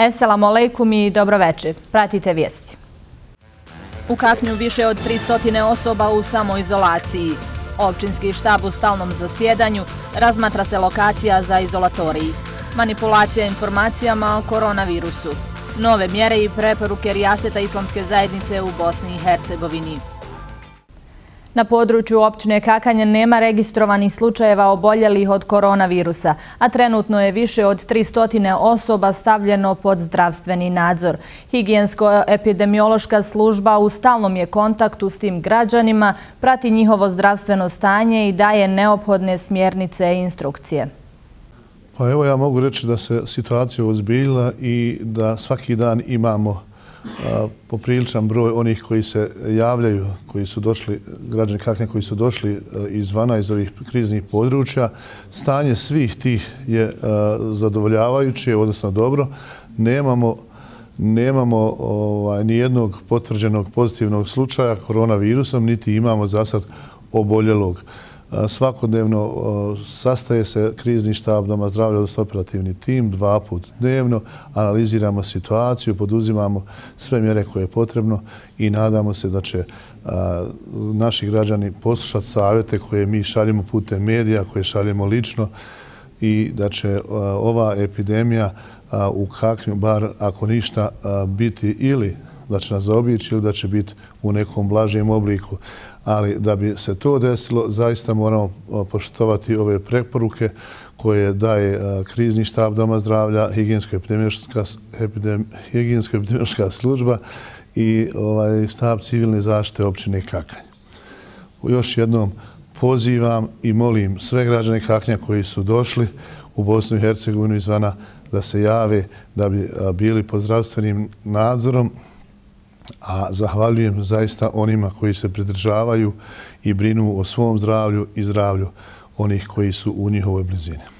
Esselamu alaikum i dobroveče. Pratite vijesti. U Kaknju više od 300 osoba u samoizolaciji. Općinski štab u stalnom zasjedanju razmatra se lokacija za izolatoriji. Manipulacija informacijama o koronavirusu. Nove mjere i preporuke Rijaseta Islamske zajednice u Bosni i Hercegovini. Na području općine Kakanje nema registrovanih slučajeva oboljelih od koronavirusa, a trenutno je više od 300 osoba stavljeno pod zdravstveni nadzor. Higijensko-epidemiološka služba u stalnom je kontaktu s tim građanima, prati njihovo zdravstveno stanje i daje neophodne smjernice i instrukcije. Pa evo ja mogu reći da se situacija ozbiljila i da svaki dan imamo popriličan broj onih koji se javljaju, koji su došli, građani kakne koji su došli e, izvana iz ovih kriznih područja. Stanje svih tih je e, zadovoljavajuće, odnosno dobro. Nemamo nemamo ovaj, ni jednog potvrđenog pozitivnog slučaja koronavirusom, niti imamo za sad oboljelog svakodnevno sastaje se krizni štab doma zdravlja, odnosno operativni tim, dva put dnevno, analiziramo situaciju, poduzimamo sve mjere koje je potrebno i nadamo se da će naši građani poslušati savjete koje mi šaljemo putem medija, koje šaljemo lično i da će ova epidemija u kakvim, bar ako ništa, biti ili Znači da će nas zaobići ili da će biti u nekom blažijem obliku ali da bi se to desilo, zaista moramo poštovati ove preporuke koje daje krizni štab Doma zdravlja, higijensko-epidemiološka služba i ovaj štab civilne zaštite općine Kakanj. Još jednom pozivam i molim sve građane Kaknja koji su došli u Bosnu i Hercegovinu izvana da se jave da bi bili pod zdravstvenim nadzorom a zahvaljujem zaista onima koji se pridržavaju i brinu o svom zdravlju i zdravlju onih koji su u njihovoj blizini.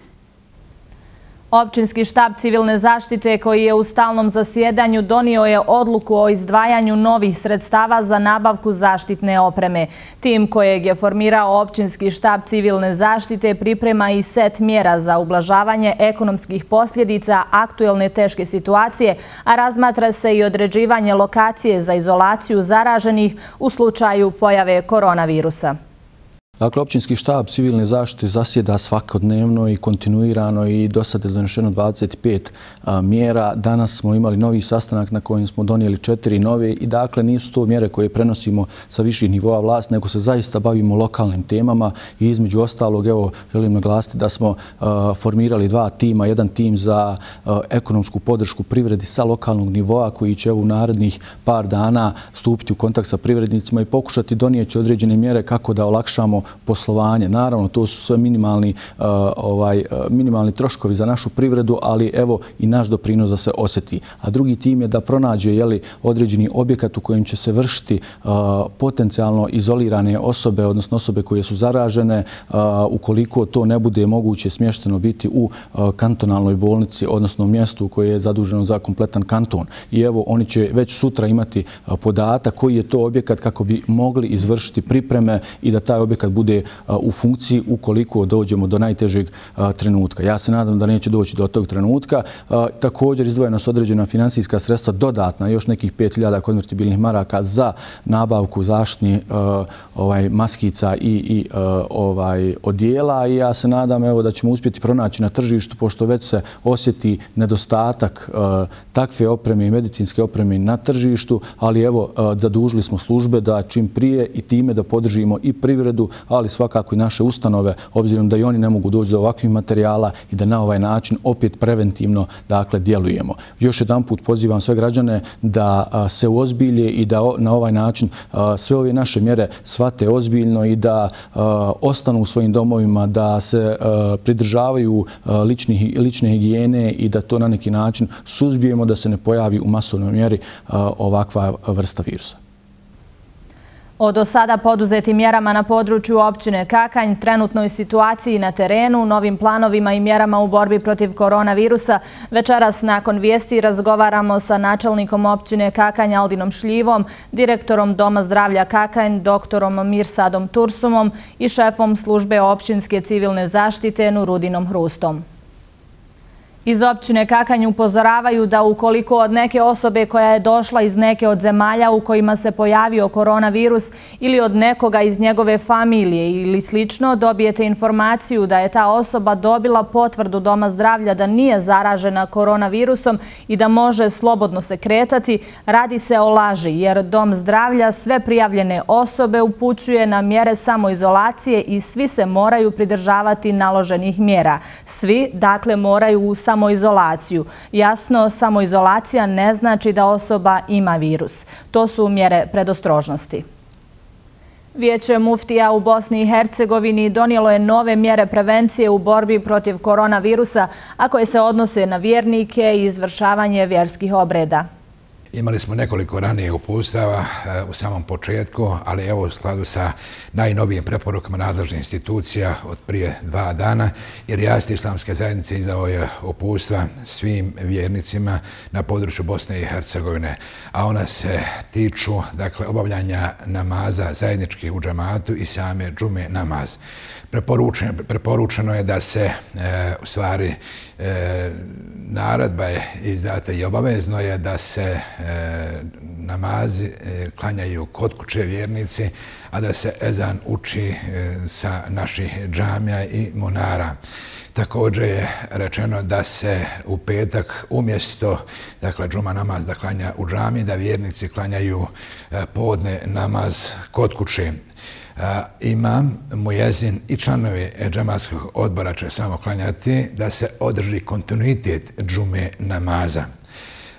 Općinski štab civilne zaštite koji je u stalnom zasjedanju donio je odluku o izdvajanju novih sredstava za nabavku zaštitne opreme. Tim kojeg je formirao Općinski štab civilne zaštite priprema i set mjera za ublažavanje ekonomskih posljedica aktuelne teške situacije, a razmatra se i određivanje lokacije za izolaciju zaraženih u slučaju pojave koronavirusa. Dakle, općinski štab civilne zaštite zasjeda svakodnevno i kontinuirano i do sada je donešeno 25 mjera. Danas smo imali novi sastanak na kojem smo donijeli četiri nove i dakle nisu to mjere koje prenosimo sa viših nivoa vlast, nego se zaista bavimo lokalnim temama i između ostalog, evo, želim naglasiti da smo formirali dva tima, jedan tim za ekonomsku podršku privredi sa lokalnog nivoa koji će u narednih par dana stupiti u kontakt sa privrednicima i pokušati donijeti određene mjere kako da olakšamo poslovanje. Naravno, to su sve minimalni, uh, ovaj, e, minimalni troškovi za našu privredu, ali evo i naš doprinos da se osjeti. A drugi tim je da pronađe jeli, određeni objekat u kojem će se vršiti uh, potencijalno izolirane osobe, odnosno osobe koje su zaražene, ukoliko to ne bude moguće smješteno biti u kantonalnoj bolnici, odnosno mjestu koje je zaduženo za kompletan kanton. I evo, oni će već sutra imati podatak koji je to objekat kako bi mogli izvršiti pripreme i da taj objekat bude u funkciji ukoliko dođemo do najtežeg trenutka. Ja se nadam da neće doći do tog trenutka. Također izdvojena su određena finansijska sredstva dodatna, još nekih 5000 konvertibilnih maraka za nabavku zaštni ovaj, maskica i ovaj, odijela i ja se nadam da ćemo uspjeti pronaći na tržištu pošto već se osjeti nedostatak takve opreme i medicinske opreme na tržištu, ali evo zadužili smo službe da čim prije i time da podržimo i privredu, ali svakako i naše ustanove, obzirom da i oni ne mogu doći do ovakvih materijala i da na ovaj način opet preventivno dakle, djelujemo. Još jedan put pozivam sve građane da se ozbilje i da na ovaj način sve ove naše mjere svate ozbiljno i da ostanu u svojim domovima, da se pridržavaju lične higijene i da to na neki način suzbijemo da se ne pojavi u masovnoj mjeri ovakva vrsta virusa. O do sada poduzetim mjerama na području općine Kakanj, trenutnoj situaciji na terenu, novim planovima i mjerama u borbi protiv koronavirusa, večeras nakon vijesti razgovaramo sa načelnikom općine Kakanj Aldinom Šljivom, direktorom Doma zdravlja Kakanj, doktorom Mirsadom Tursumom i šefom službe općinske civilne zaštite Nurudinom Hrustom. Iz općine Kakanj upozoravaju da ukoliko od neke osobe koja je došla iz neke od zemalja u kojima se pojavio koronavirus ili od nekoga iz njegove familije ili slično, dobijete informaciju da je ta osoba dobila potvrdu Doma zdravlja da nije zaražena koronavirusom i da može slobodno se kretati, radi se o laži jer Dom zdravlja sve prijavljene osobe upućuje na mjere samoizolacije i svi se moraju pridržavati naloženih mjera. Svi, dakle, moraju u samoizolaciju. Jasno, samoizolacija ne znači da osoba ima virus. To su mjere predostrožnosti. Vijeće muftija u Bosni i Hercegovini donijelo je nove mjere prevencije u borbi protiv koronavirusa, a koje se odnose na vjernike i izvršavanje vjerskih obreda. Imali smo nekoliko ranije upustava e, u samom početku, ali evo u skladu sa najnovijim preporukama nadležnih institucija od prije dva dana, jer jasti islamske zajednice izdao je upustva svim vjernicima na području Bosne i Hercegovine, a ona se tiču dakle, obavljanja namaza zajednički u džamatu i same džume namaz. Preporučeno je da se e, u stvari e, naradba je izdata i obavezno je da se e, namazi e, klanjaju kod kuće vjernici, a da se ezan uči e, sa naših džamija i monara. Također je rečeno da se u petak umjesto dakle, džuma namaz da klanja u džami, da vjernici klanjaju e, podne namaz kod kuće e, imam, mujezin i članovi džamatskog odbora će samo klanjati da se održi kontinuitet džume namaza.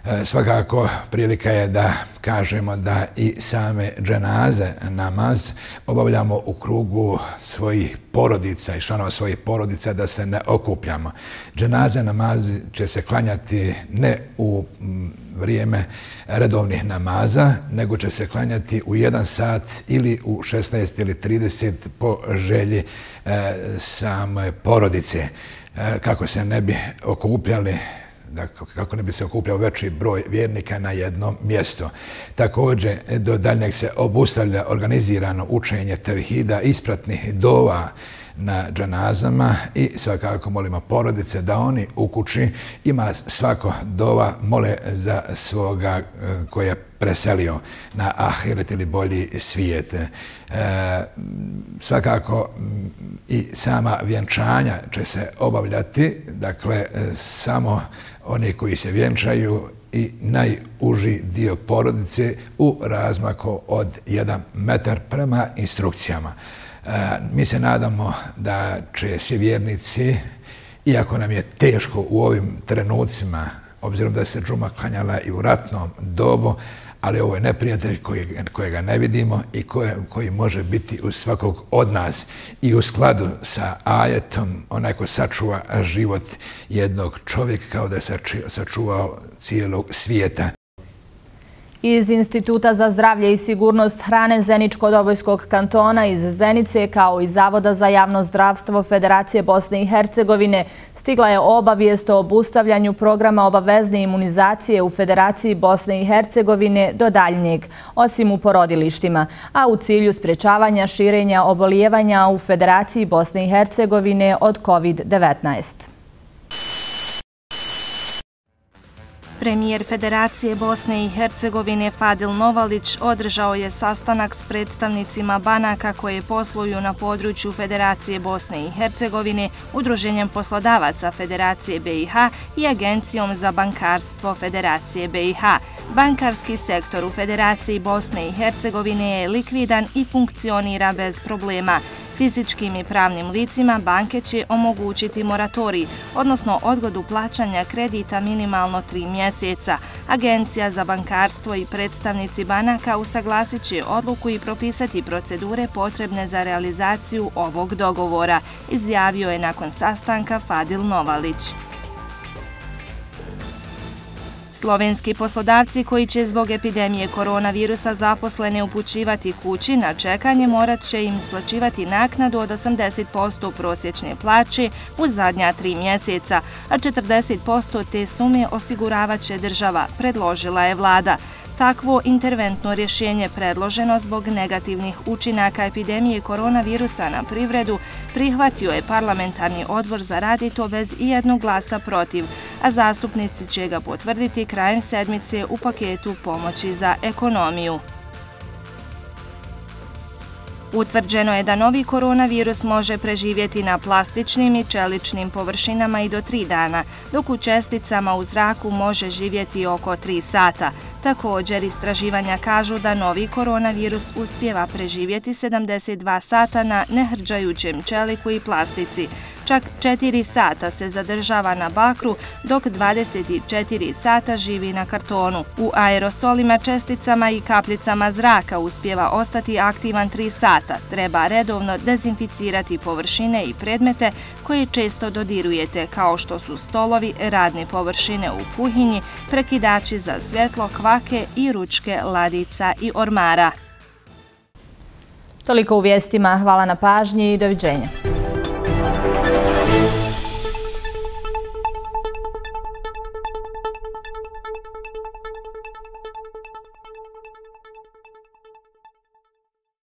E, svakako prilika je da kažemo da i same dženaze namaz obavljamo u krugu svojih porodica i članova svojih porodica da se ne okupljamo. Dženaze namaz će se klanjati ne u vrijeme redovnih namaza, nego će se klanjati u jedan sat ili u 16 ili 30 po želji e, same porodice. E, kako se ne bi okupljali kako ne bi se okupljao veći broj vjernika na jedno mjesto. Također, e, do daljnjeg se obustavlja organizirano učenje tevhida, ispratnih dova, na džanazama i svakako molimo porodice da oni u kući ima svako dova mole za svoga e, koje je preselio na ahiret ili bolji svijet. E, svakako mm, i sama vjenčanja će se obavljati, dakle e, samo oni koji se vjenčaju i najuži dio porodice u razmaku od 1 metar prema instrukcijama. E, mi se nadamo da će svi vjernici, iako nam je teško u ovim trenucima, obzirom da se džuma klanjala i u ratnom dobu, ali ovo je neprijatelj kojega ne vidimo i koji može biti u svakog od nas i u skladu sa ajetom, onaj ko sačuva život jednog čovjeka kao da je sačuvao cijelog svijeta. Iz Instituta za zdravlje i sigurnost hrane Zeničko-Dobojskog kantona iz Zenice kao i Zavoda za javno zdravstvo Federacije Bosne i Hercegovine stigla je obavijest o obustavljanju programa obavezne imunizacije u Federaciji Bosne i Hercegovine do daljnjeg, osim u porodilištima, a u cilju sprečavanja širenja obolijevanja u Federaciji Bosne i Hercegovine od COVID-19. Premijer Federacije Bosne i Hercegovine Fadil Novalić održao je sastanak s predstavnicima banaka koje posluju na području Federacije Bosne i Hercegovine, Udruženjem poslodavaca Federacije BiH i Agencijom za bankarstvo Federacije BiH. Bankarski sektor u Federaciji Bosne i Hercegovine je likvidan i funkcionira bez problema. Fizičkim i pravnim licima banke će omogućiti moratorij, odnosno odgodu plaćanja kredita minimalno tri mjeseca. Agencija za bankarstvo i predstavnici banaka usaglasit će odluku i propisati procedure potrebne za realizaciju ovog dogovora, izjavio je nakon sastanka Fadil Novalić. Slovenski poslodavci koji će zbog epidemije koronavirusa zaposlene upućivati kući na čekanje morat će im isplaćivati naknadu od 80% prosječne plaće u zadnja tri mjeseca, a 40% te sume osiguravaće država, predložila je vlada takvo interventno rješenje predloženo zbog negativnih učinaka epidemije koronavirusa na privredu, prihvatio je parlamentarni odbor za rad i to bez ijednog glasa protiv, a zastupnici će ga potvrditi krajem sedmice u paketu pomoći za ekonomiju. Utvrđeno je da novi koronavirus može preživjeti na plastičnim i čeličnim površinama i do tri dana, dok u česticama u zraku može živjeti oko tri sata. Također, istraživanja kažu da novi koronavirus uspjeva preživjeti 72 sata na nehrđajućem čeliku i plastici, Čak 4 sata se zadržava na bakru, dok 24 sata živi na kartonu. U aerosolima, česticama i kapljicama zraka uspjeva ostati aktivan 3 sata. Treba redovno dezinficirati površine i predmete koje često dodirujete, kao što su stolovi, radne površine u kuhinji, prekidači za svjetlo, kvake i ručke ladica i ormara. Toliko u vijestima. Hvala na pažnji i doviđenja.